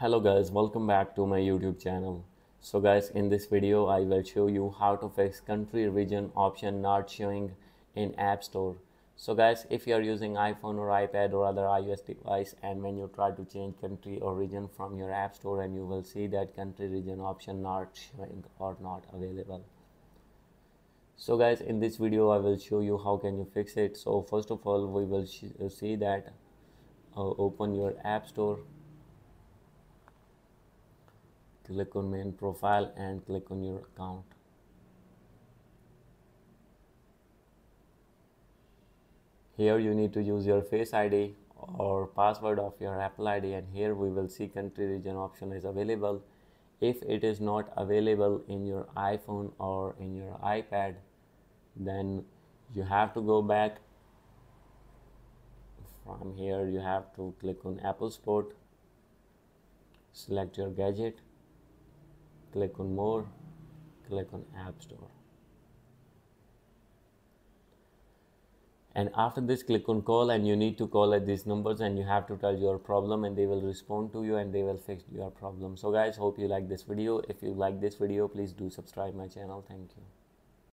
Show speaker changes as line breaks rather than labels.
hello guys welcome back to my youtube channel. So guys in this video i will show you how to fix country region option not showing in app store. So guys if you are using iphone or ipad or other ios device and when you try to change country or region from your app store and you will see that country region option not showing or not available. So guys in this video i will show you how can you fix it. So first of all we will see that uh, open your app store click on main profile and click on your account. Here you need to use your face id or password of your apple id and here we will see country region option is available. If it is not available in your iphone or in your ipad then you have to go back. From here you have to click on apple support. Select your gadget click on more. Click on app store. And after this click on call and you need to call at these numbers and you have to tell your problem and they will respond to you and they will fix your problem. So guys hope you like this video. If you like this video please do subscribe my channel. Thank you